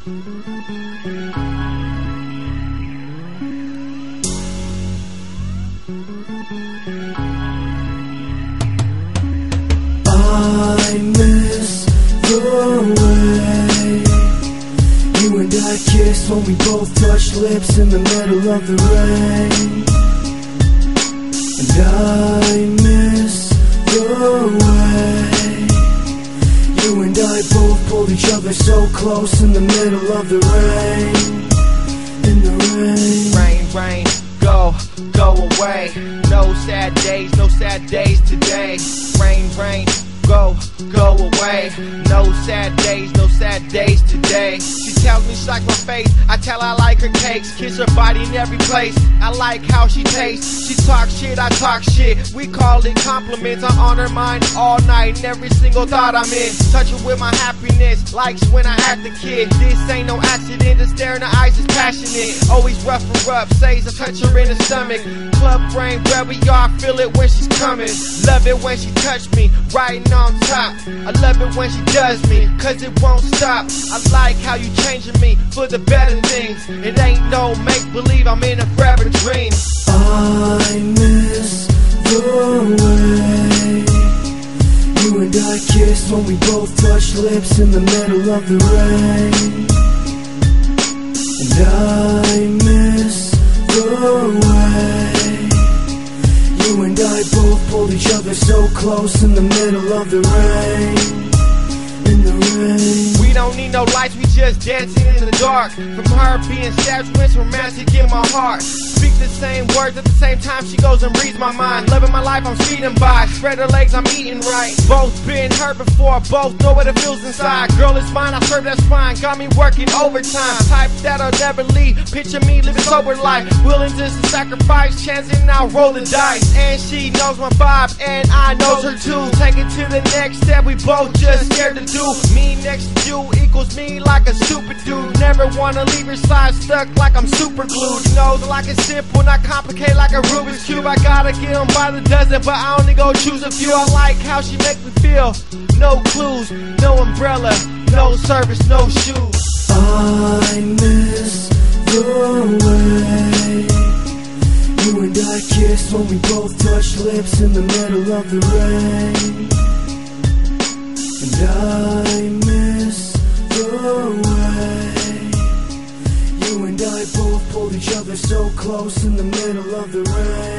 I miss the way. You and I kissed when we both touched lips in the middle of the rain. And I miss the way I both pulled each other so close in the middle of the rain In the rain Rain, rain, go, go away. No sad days, no sad days today. Rain, rain, go, go away. No sad days, no sad days today. She tells me she my face, I tell her I like her cakes. Kiss her body in every place, I like how she tastes. She talks shit, I talk shit. We call it compliments. I honor mine all night, and every single thought I'm in. Touch her with my happiness, likes when I had the kid. This ain't no accident, the stare in her eyes is passionate. Always rough and rough, says I touch her in the stomach. Club brain, where we are, feel it when she's coming. Love it when she touch me, riding on top. I love it when she does me, cause it won't stop. I like how you changing me for the better things. It ain't no make believe, I'm in a forever dream. I miss the way You and I kissed when we both touched lips in the middle of the rain And I each other so close in the middle of the rain. In the rain We don't need no lights, we just dancing in the dark. From her being sad, went romantic in my heart. Speak the same words at the same time, she goes and reads my mind. Loving my life, I'm speeding by. Spread her legs, I'm eating right. Both been hurt before, both know what it feels inside. Girl, it's mine, I serve that's fine. Got me working overtime. Type that'll never leave. Picture me living sober life. Willing to sacrifice, chancing I'll roll the dice. And she knows my vibe, and I knows the next step, we both just scared to do. Me next to you equals me like a super dude. Never wanna leave your side stuck like I'm super glued. You know, like it's simple, not complicated like a Rubik's Cube. I gotta get 'em by the dozen, but I only go choose a few. I like how she make me feel. No clues, no umbrella, no service, no shoes. I miss the way You and I kissed when we both touched lips in the middle of the rain pulled each other so close in the middle of the rain.